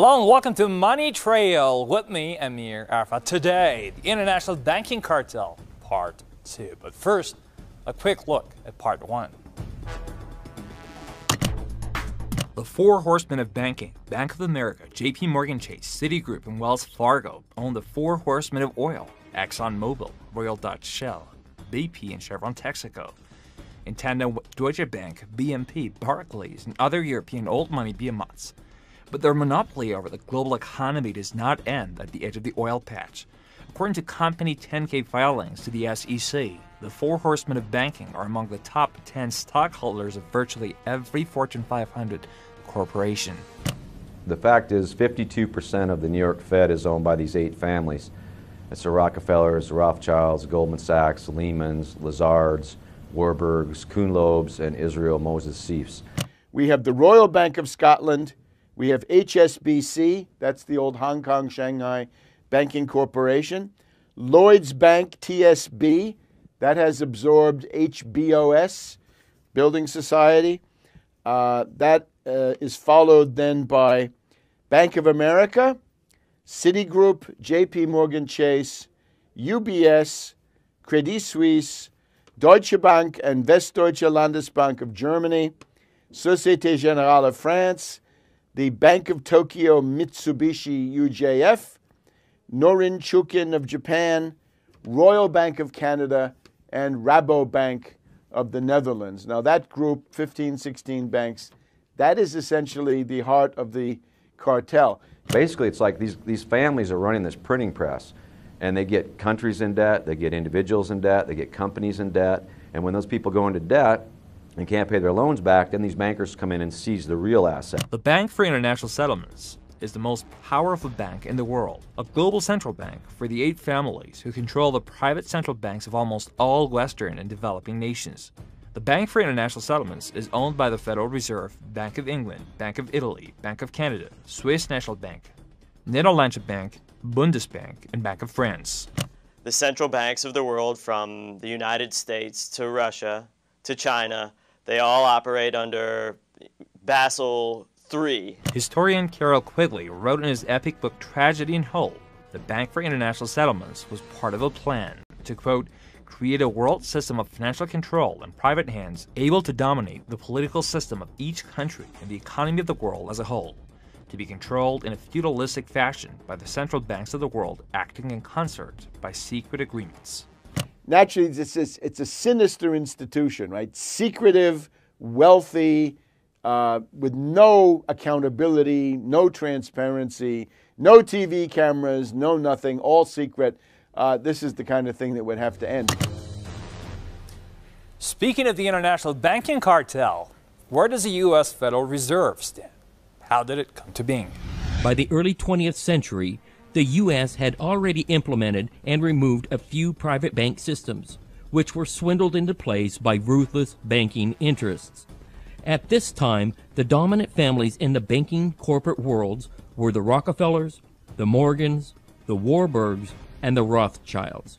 Hello and welcome to Money Trail with me, Amir Arfa. Today, the International Banking Cartel, Part 2. But first, a quick look at Part 1. The four horsemen of banking, Bank of America, JP Morgan Chase, Citigroup, and Wells Fargo, own the four horsemen of oil ExxonMobil, Royal Dutch Shell, BP, and Chevron Texaco. In tandem with Deutsche Bank, BNP, Barclays, and other European old money behemoths. But their monopoly over the global economy does not end at the edge of the oil patch. According to company 10K filings to the SEC, the four horsemen of banking are among the top 10 stockholders of virtually every Fortune 500 corporation. The fact is, 52% of the New York Fed is owned by these eight families. It's the Rockefellers, the Rothschilds, Goldman Sachs, Lehman's, Lazards, Warburgs, Kuhn Loebs, and Israel Moses Seifs. We have the Royal Bank of Scotland, we have HSBC, that's the old Hong Kong Shanghai Banking Corporation. Lloyds Bank TSB, that has absorbed HBOS, Building Society. Uh, that uh, is followed then by Bank of America, Citigroup, JP Morgan Chase, UBS, Credit Suisse, Deutsche Bank and Westdeutsche Landesbank of Germany, Societe Generale of France, the Bank of Tokyo Mitsubishi UFJ, Norin Chukin of Japan, Royal Bank of Canada, and Rabobank of the Netherlands. Now, that group, 15, 16 banks, that is essentially the heart of the cartel. Basically, it's like these, these families are running this printing press, and they get countries in debt, they get individuals in debt, they get companies in debt, and when those people go into debt, and can't pay their loans back, then these bankers come in and seize the real asset. The Bank for International Settlements is the most powerful bank in the world, a global central bank for the eight families who control the private central banks of almost all Western and developing nations. The Bank for International Settlements is owned by the Federal Reserve, Bank of England, Bank of Italy, Bank of Canada, Swiss National Bank, Nederlandsche Bank, Bundesbank, and Bank of France. The central banks of the world, from the United States to Russia to China, they all operate under Basel III. Historian Carroll Quigley wrote in his epic book Tragedy and Hope the Bank for International Settlements was part of a plan to, quote, create a world system of financial control in private hands able to dominate the political system of each country and the economy of the world as a whole, to be controlled in a feudalistic fashion by the central banks of the world acting in concert by secret agreements naturally it's, it's, it's a sinister institution, right? Secretive, wealthy, uh, with no accountability, no transparency, no TV cameras, no nothing, all secret. Uh, this is the kind of thing that would have to end. Speaking of the international banking cartel, where does the U.S. Federal Reserve stand? How did it come to being? By the early 20th century, the U.S. had already implemented and removed a few private bank systems, which were swindled into place by ruthless banking interests. At this time, the dominant families in the banking corporate worlds were the Rockefellers, the Morgans, the Warburgs, and the Rothschilds.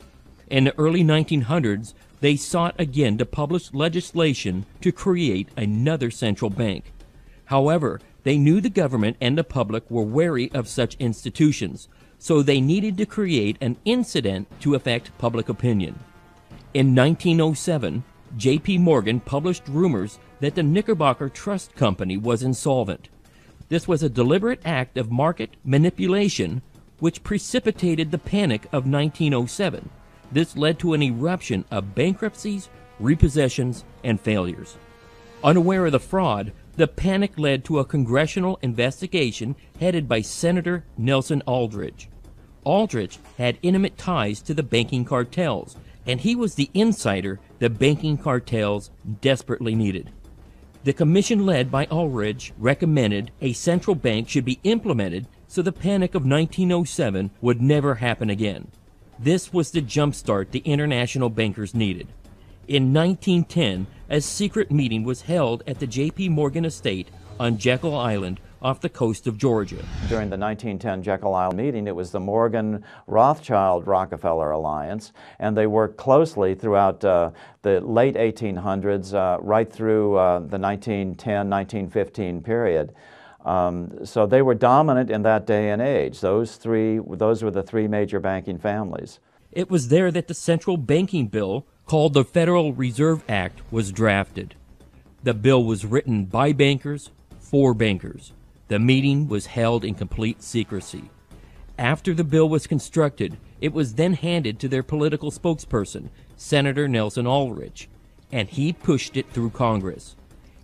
In the early 1900s, they sought again to publish legislation to create another central bank. However, they knew the government and the public were wary of such institutions, so they needed to create an incident to affect public opinion. In 1907, J.P. Morgan published rumors that the Knickerbocker Trust Company was insolvent. This was a deliberate act of market manipulation which precipitated the panic of 1907. This led to an eruption of bankruptcies, repossessions, and failures. Unaware of the fraud, the panic led to a congressional investigation headed by Senator Nelson Aldrich. Aldrich had intimate ties to the banking cartels, and he was the insider the banking cartels desperately needed. The commission led by Aldrich recommended a central bank should be implemented so the panic of 1907 would never happen again. This was the jumpstart the international bankers needed. In 1910, a secret meeting was held at the J.P. Morgan estate on Jekyll Island off the coast of Georgia. During the 1910 Jekyll Island meeting, it was the Morgan Rothschild Rockefeller Alliance, and they worked closely throughout uh, the late 1800s, uh, right through uh, the 1910 1915 period. Um, so they were dominant in that day and age. Those three, those were the three major banking families. It was there that the central banking bill, called the Federal Reserve Act, was drafted. The bill was written by bankers for bankers. The meeting was held in complete secrecy. After the bill was constructed, it was then handed to their political spokesperson, Senator Nelson Aldrich, and he pushed it through Congress.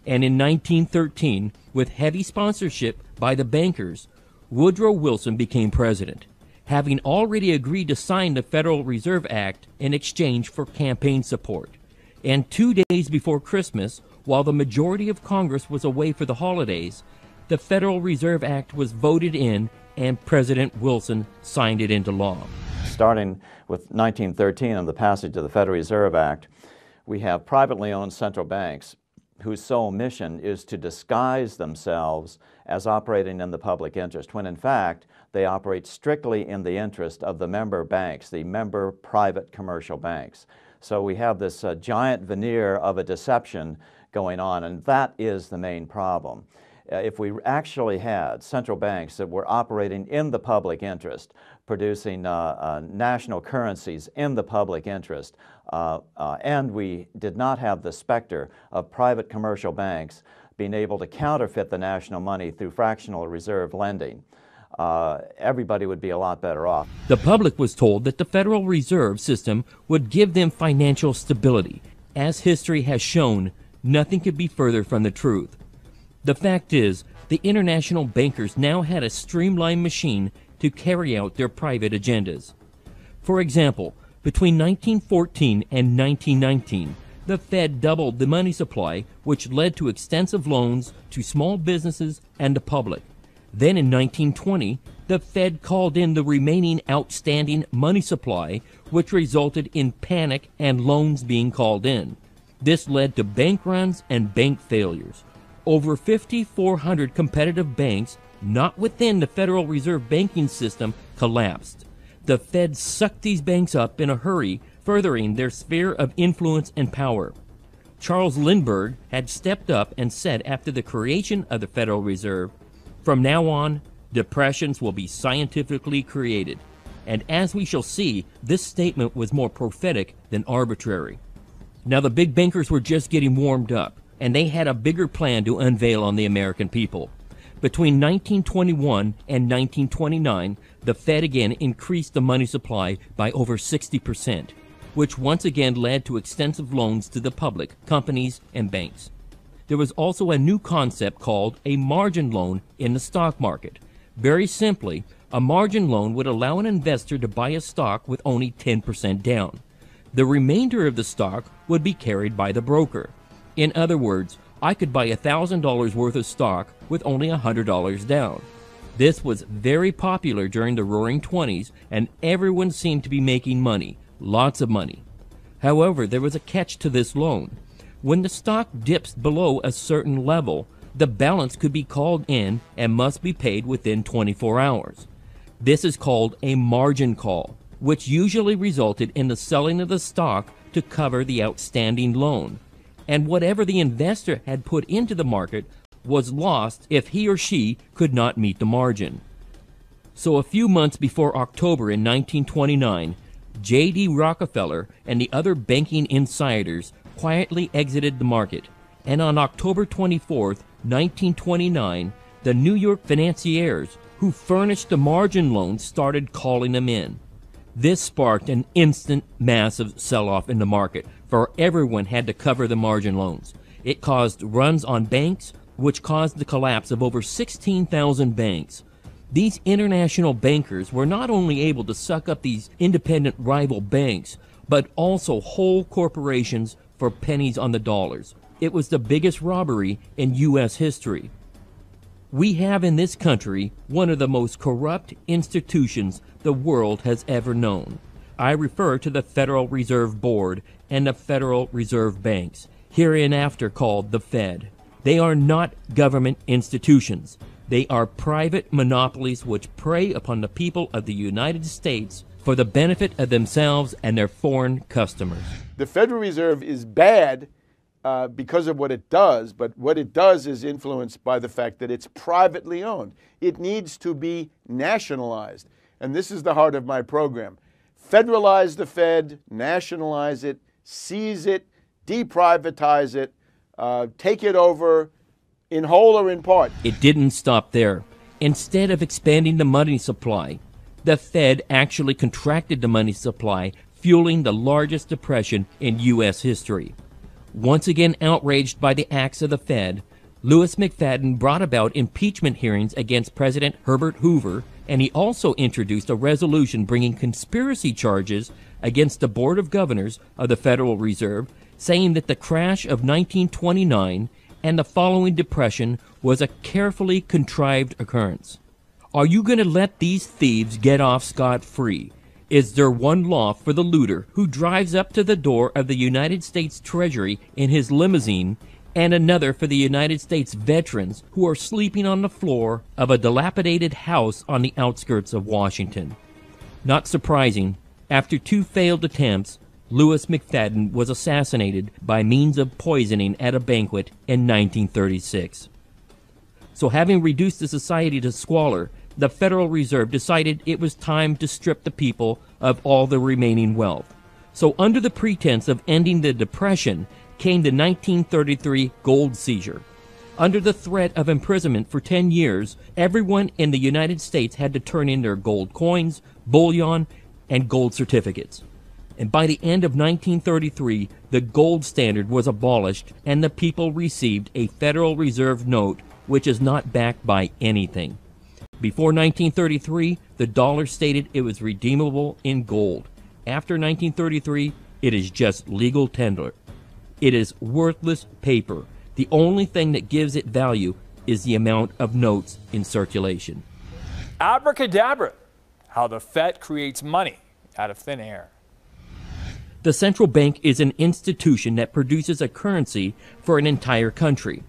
And in 1913, with heavy sponsorship by the bankers, Woodrow Wilson became president, having already agreed to sign the Federal Reserve Act in exchange for campaign support. And two days before Christmas, while the majority of Congress was away for the holidays, the Federal Reserve Act was voted in and President Wilson signed it into law. Starting with 1913 and the passage of the Federal Reserve Act, we have privately owned central banks whose sole mission is to disguise themselves as operating in the public interest, when in fact they operate strictly in the interest of the member banks, the member private commercial banks. So we have this uh, giant veneer of a deception going on, and that is the main problem. Uh, if we actually had central banks that were operating in the public interest, producing uh, uh, national currencies in the public interest, uh, uh, and we did not have the specter of private commercial banks being able to counterfeit the national money through fractional reserve lending, uh, everybody would be a lot better off. The public was told that the Federal Reserve System would give them financial stability. As history has shown, nothing could be further from the truth. The fact is, the international bankers now had a streamlined machine to carry out their private agendas. For example, between 1914 and 1919, the Fed doubled the money supply, which led to extensive loans to small businesses and the public. Then in 1920, the Fed called in the remaining outstanding money supply, which resulted in panic and loans being called in. This led to bank runs and bank failures. Over 5,400 competitive banks not within the Federal Reserve banking system collapsed. The Fed sucked these banks up in a hurry, furthering their sphere of influence and power. Charles Lindbergh had stepped up and said after the creation of the Federal Reserve, from now on, depressions will be scientifically created. And as we shall see, this statement was more prophetic than arbitrary. Now, the big bankers were just getting warmed up, and they had a bigger plan to unveil on the American people. Between 1921 and 1929, the Fed again increased the money supply by over 60%, which once again led to extensive loans to the public, companies, and banks. There was also a new concept called a margin loan in the stock market. Very simply, a margin loan would allow an investor to buy a stock with only 10% down. The remainder of the stock would be carried by the broker. In other words, I could buy $1,000 worth of stock with only $100 down. This was very popular during the roaring 20s, and everyone seemed to be making money, lots of money. However, there was a catch to this loan. When the stock dips below a certain level, the balance could be called in and must be paid within 24 hours. This is called a margin call, which usually resulted in the selling of the stock to cover the outstanding loan. And whatever the investor had put into the market was lost if he or she could not meet the margin. So, a few months before October in 1929, J.D. Rockefeller and the other banking insiders quietly exited the market, and on October 24, 1929, the New York financiers who furnished the margin loans started calling them in. This sparked an instant massive sell off in the market, for everyone had to cover the margin loans. It caused runs on banks, which caused the collapse of over 16,000 banks. These international bankers were not only able to suck up these independent rival banks, but also whole corporations for pennies on the dollars. It was the biggest robbery in U.S. history. We have in this country one of the most corrupt institutions the world has ever known. I refer to the Federal Reserve Board and the Federal Reserve Banks, hereinafter called the Fed. They are not government institutions. They are private monopolies which prey upon the people of the United States for the benefit of themselves and their foreign customers. The Federal Reserve is bad uh, because of what it does, but what it does is influenced by the fact that it's privately owned. It needs to be nationalized. And this is the heart of my program. Federalize the Fed, nationalize it, seize it, deprivatize it, uh, take it over in whole or in part. It didn't stop there. Instead of expanding the money supply, the Fed actually contracted the money supply, fueling the largest depression in U.S. history. Once again outraged by the acts of the Fed, Louis McFadden brought about impeachment hearings against President Herbert Hoover, and he also introduced a resolution bringing conspiracy charges against the Board of Governors of the Federal Reserve, saying that the crash of 1929 and the following depression was a carefully contrived occurrence. Are you going to let these thieves get off scot free? Is there one law for the looter who drives up to the door of the United States Treasury in his limousine and another for the United States veterans who are sleeping on the floor of a dilapidated house on the outskirts of Washington? Not surprising, after two failed attempts, Louis McFadden was assassinated by means of poisoning at a banquet in 1936. So, having reduced the society to squalor, the Federal Reserve decided it was time to strip the people of all the remaining wealth. So, under the pretense of ending the Depression, came the 1933 gold seizure. Under the threat of imprisonment for 10 years, everyone in the United States had to turn in their gold coins, bullion, and gold certificates and by the end of 1933, the gold standard was abolished and the people received a Federal Reserve note which is not backed by anything. Before 1933, the dollar stated it was redeemable in gold. After 1933, it is just legal tender. It is worthless paper. The only thing that gives it value is the amount of notes in circulation. Abracadabra! How the Fed creates money out of thin air. The central bank is an institution that produces a currency for an entire country.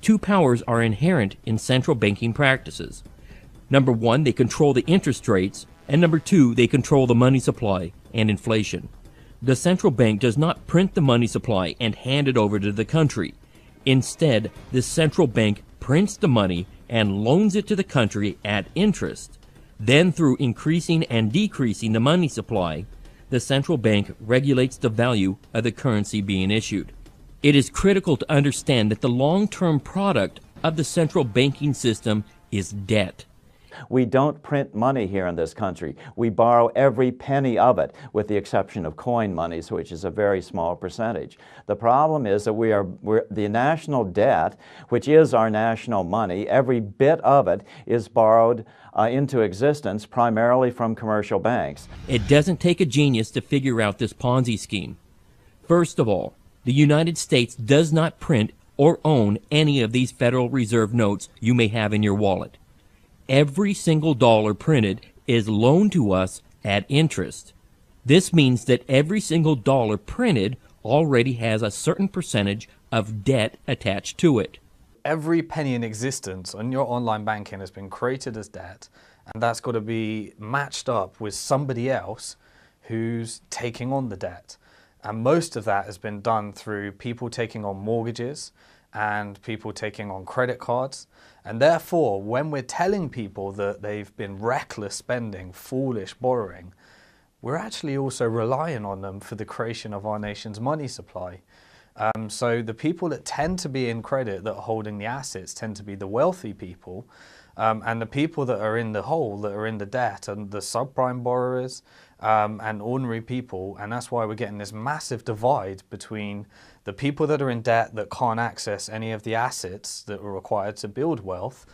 Two powers are inherent in central banking practices. Number one, they control the interest rates, and number two, they control the money supply and inflation. The central bank does not print the money supply and hand it over to the country. Instead, the central bank prints the money and loans it to the country at interest. Then, through increasing and decreasing the money supply, the central bank regulates the value of the currency being issued. It is critical to understand that the long term product of the central banking system is debt. We don't print money here in this country. We borrow every penny of it, with the exception of coin monies, which is a very small percentage. The problem is that we are the national debt, which is our national money, every bit of it is borrowed uh, into existence primarily from commercial banks. It doesn't take a genius to figure out this Ponzi scheme. First of all, the United States does not print or own any of these Federal Reserve notes you may have in your wallet. Every single dollar printed is loaned to us at interest. This means that every single dollar printed already has a certain percentage of debt attached to it every penny in existence on your online banking has been created as debt, and that's got to be matched up with somebody else who's taking on the debt. And most of that has been done through people taking on mortgages and people taking on credit cards. And therefore, when we're telling people that they've been reckless spending, foolish borrowing, we're actually also relying on them for the creation of our nation's money supply. Um, so the people that tend to be in credit that are holding the assets tend to be the wealthy people. Um, and the people that are in the hole, that are in the debt, and the subprime borrowers um, and ordinary people. And that's why we're getting this massive divide between the people that are in debt that can't access any of the assets that are required to build wealth.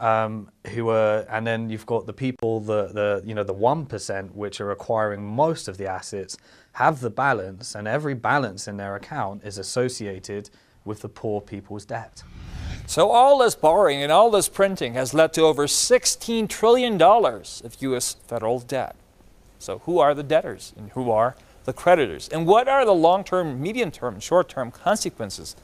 Um, who are, and then you've got the people, the, the you know the one percent, which are acquiring most of the assets have the balance, and every balance in their account is associated with the poor people's debt. So all this borrowing and all this printing has led to over $16 trillion of U.S. federal debt. So who are the debtors and who are the creditors? And what are the long-term, medium-term, short-term consequences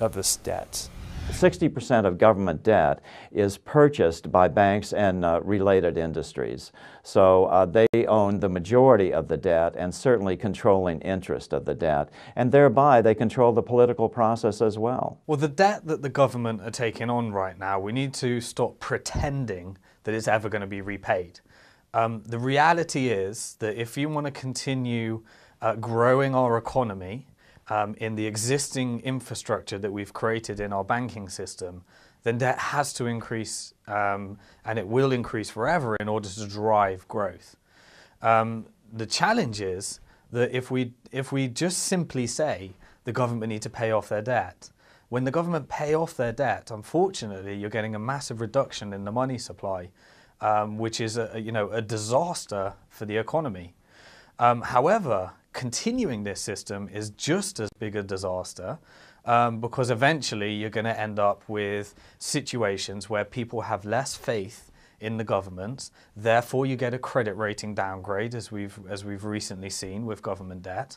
of this debt? 60% of government debt is purchased by banks and uh, related industries. So uh, they own the majority of the debt and certainly controlling interest of the debt. And thereby they control the political process as well. Well, the debt that the government are taking on right now, we need to stop pretending that it's ever going to be repaid. Um, the reality is that if you want to continue uh, growing our economy, um, in the existing infrastructure that we've created in our banking system, then debt has to increase um, and it will increase forever in order to drive growth. Um, the challenge is that if we, if we just simply say the government need to pay off their debt, when the government pay off their debt, unfortunately, you're getting a massive reduction in the money supply, um, which is a, you know, a disaster for the economy. Um, however, continuing this system is just as big a disaster um, because eventually you're going to end up with situations where people have less faith in the government. Therefore, you get a credit rating downgrade, as we've as we've recently seen with government debt.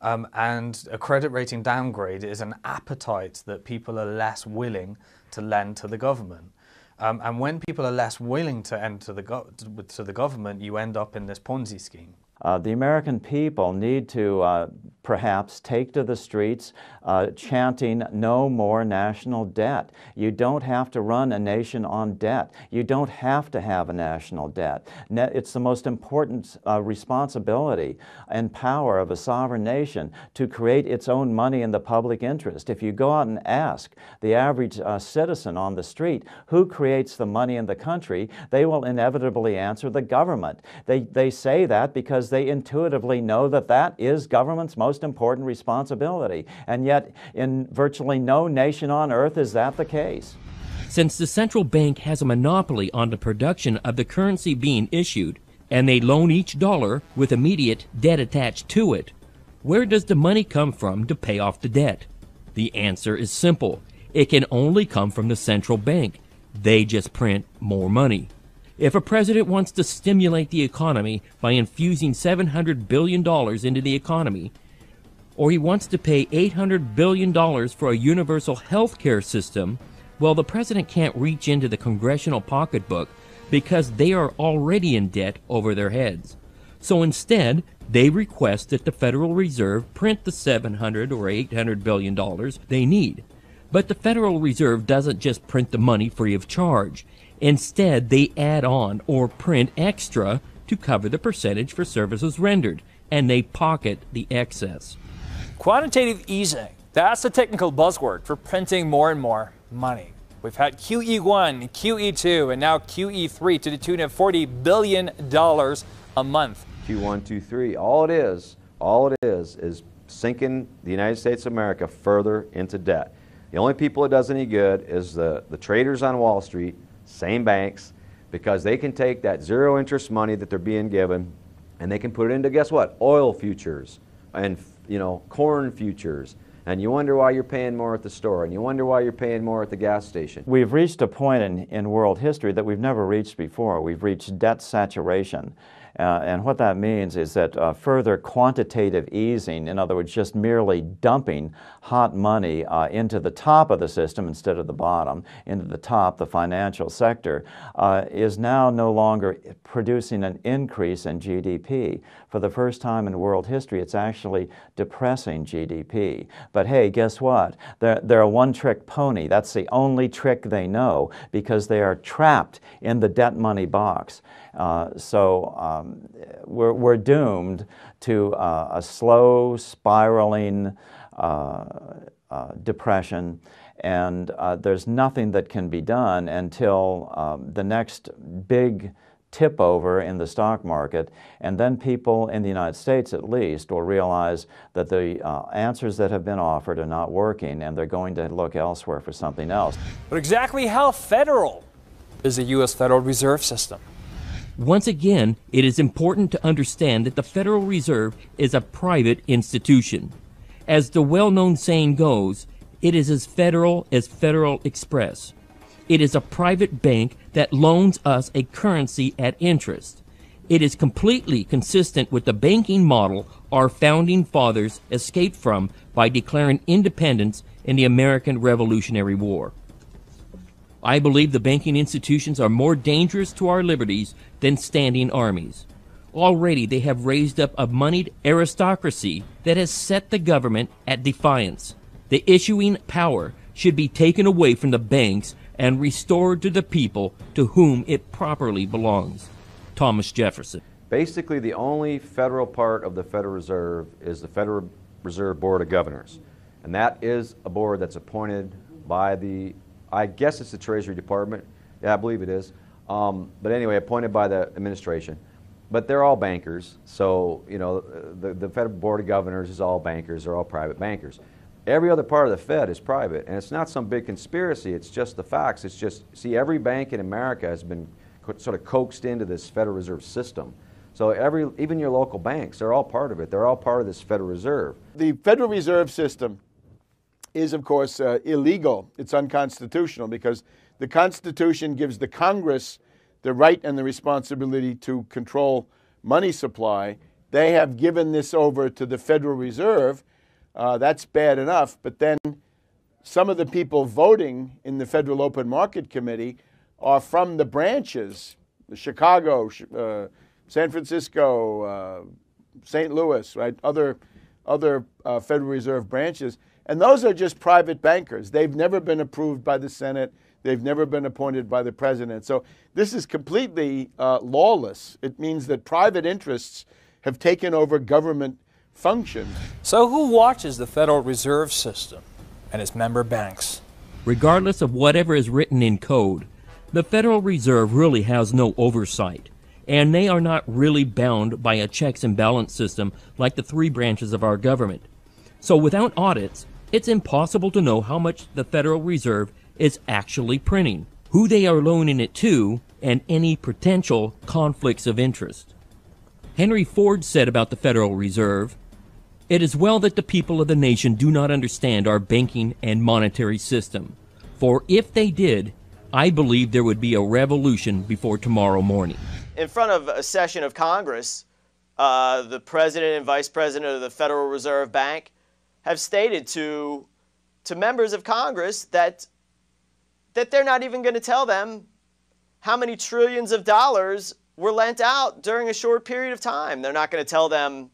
Um, and a credit rating downgrade is an appetite that people are less willing to lend to the government. Um, and when people are less willing to enter the to the government, you end up in this Ponzi scheme. Uh, the American people need to uh, perhaps take to the streets uh, chanting no more national debt. You don't have to run a nation on debt. You don't have to have a national debt. It's the most important uh, responsibility and power of a sovereign nation to create its own money in the public interest. If you go out and ask the average uh, citizen on the street who creates the money in the country, they will inevitably answer the government. They, they say that because they intuitively know that that is government's most important responsibility. And yet, in virtually no nation on earth is that the case. Since the central bank has a monopoly on the production of the currency being issued, and they loan each dollar with immediate debt attached to it, where does the money come from to pay off the debt? The answer is simple. It can only come from the central bank. They just print more money. If a president wants to stimulate the economy by infusing $700 billion into the economy, or he wants to pay $800 billion for a universal health care system, well, the president can't reach into the congressional pocketbook because they are already in debt over their heads. So instead, they request that the Federal Reserve print the 700 or 800 billion dollars they need. But the Federal Reserve doesn't just print the money free of charge. Instead, they add on or print extra to cover the percentage for services rendered, and they pocket the excess. Quantitative easing, that's the technical buzzword for printing more and more money. We've had QE1, QE2, and now QE3 to the tune of $40 billion a month. Q1, 2, 3, all it is, all it is, is sinking the United States of America further into debt. The only people it does any good is the, the traders on Wall Street same banks, because they can take that zero interest money that they're being given and they can put it into, guess what, oil futures and, you know, corn futures. And you wonder why you're paying more at the store, and you wonder why you're paying more at the gas station. We've reached a point in, in world history that we've never reached before. We've reached debt saturation. Uh, and what that means is that uh, further quantitative easing, in other words, just merely dumping hot money uh, into the top of the system instead of the bottom, into the top, the financial sector, uh, is now no longer producing an increase in GDP. For the first time in world history, it's actually depressing GDP. But hey, guess what? They're, they're a one-trick pony. That's the only trick they know because they are trapped in the debt money box. Uh, so um, we're, we're doomed to uh, a slow spiraling uh, uh depression and uh, there's nothing that can be done until um, the next big tip over in the stock market, and then people in the United States at least will realize that the uh, answers that have been offered are not working and they're going to look elsewhere for something else. But exactly how federal is the U.S. Federal Reserve System? Once again, it is important to understand that the Federal Reserve is a private institution. As the well known saying goes, it is as federal as Federal Express. It is a private bank that loans us a currency at interest. It is completely consistent with the banking model our founding fathers escaped from by declaring independence in the American Revolutionary War. I believe the banking institutions are more dangerous to our liberties than standing armies. Already they have raised up a moneyed aristocracy that has set the government at defiance. The issuing power should be taken away from the banks and restored to the people to whom it properly belongs. Thomas Jefferson. Basically, the only federal part of the Federal Reserve is the Federal Reserve Board of Governors. And that is a board that's appointed by the, I guess it's the Treasury Department. Yeah, I believe it is. Um, but anyway, appointed by the administration. But they're all bankers. So, you know, the, the Federal Board of Governors is all bankers. They're all private bankers. Every other part of the Fed is private. And it's not some big conspiracy. It's just the facts. It's just, see, every bank in America has been sort of coaxed into this Federal Reserve system. So every, even your local banks, they're all part of it. They're all part of this Federal Reserve. The Federal Reserve System is, of course, uh, illegal. It's unconstitutional because the Constitution gives the Congress the right and the responsibility to control money supply. They have given this over to the Federal Reserve. Uh, that's bad enough. But then some of the people voting in the Federal Open Market Committee are from the branches, Chicago, uh, San Francisco, uh, St. Louis, right? Other, other uh, Federal Reserve branches. And those are just private bankers. They've never been approved by the Senate. They've never been appointed by the president. So this is completely uh, lawless. It means that private interests have taken over government functions. So who watches the Federal Reserve System and its member banks? Regardless of whatever is written in code, the Federal Reserve really has no oversight and they are not really bound by a checks and balance system like the three branches of our government. So without audits, it's impossible to know how much the Federal Reserve is actually printing, who they are loaning it to, and any potential conflicts of interest. Henry Ford said about the Federal Reserve, It is well that the people of the nation do not understand our banking and monetary system, for if they did, I believe there would be a revolution before tomorrow morning in front of a session of Congress, uh, the president and vice president of the Federal Reserve Bank have stated to, to members of Congress that, that they're not even going to tell them how many trillions of dollars were lent out during a short period of time. They're not going to tell them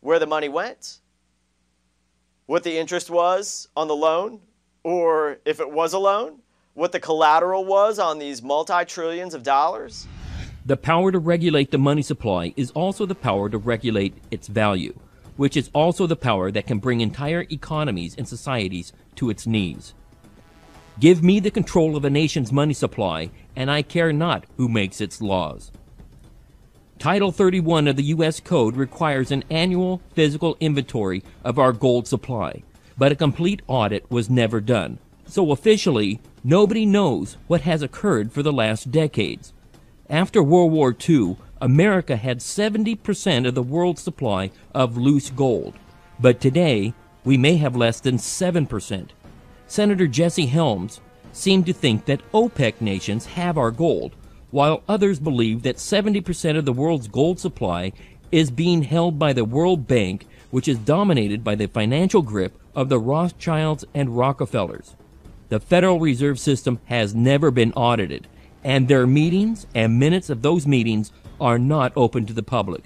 where the money went, what the interest was on the loan, or if it was a loan, what the collateral was on these multi trillions of dollars. The power to regulate the money supply is also the power to regulate its value, which is also the power that can bring entire economies and societies to its knees. Give me the control of a nation's money supply, and I care not who makes its laws. Title 31 of the U.S. Code requires an annual physical inventory of our gold supply, but a complete audit was never done. So officially, nobody knows what has occurred for the last decades. After World War II, America had 70% of the world's supply of loose gold, but today we may have less than 7%. Senator Jesse Helms seemed to think that OPEC nations have our gold, while others believe that 70% of the world's gold supply is being held by the World Bank, which is dominated by the financial grip of the Rothschilds and Rockefellers. The Federal Reserve System has never been audited, and their meetings and minutes of those meetings are not open to the public.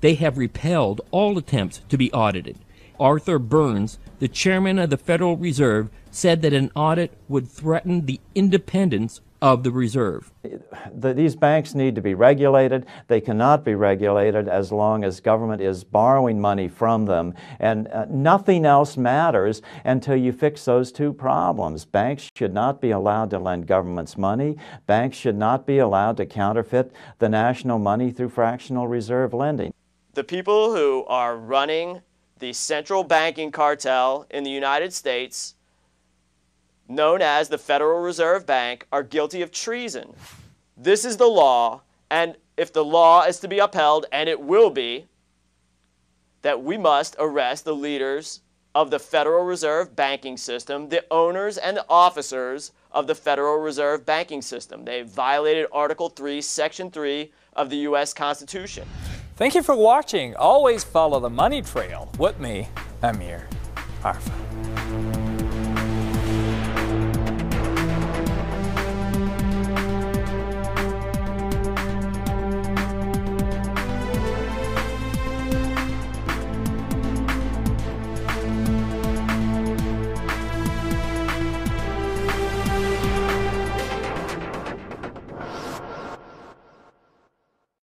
They have repelled all attempts to be audited. Arthur Burns, the chairman of the Federal Reserve, said that an audit would threaten the independence of the reserve. The, these banks need to be regulated. They cannot be regulated as long as government is borrowing money from them. And uh, nothing else matters until you fix those two problems. Banks should not be allowed to lend governments money. Banks should not be allowed to counterfeit the national money through fractional reserve lending. The people who are running the central banking cartel in the United States known as the Federal Reserve Bank, are guilty of treason. This is the law, and if the law is to be upheld, and it will be, that we must arrest the leaders of the Federal Reserve banking system, the owners and the officers of the Federal Reserve banking system. They violated Article 3, Section 3 of the U.S. Constitution. Thank you for watching. Always follow the money trail with me, Amir Arfa.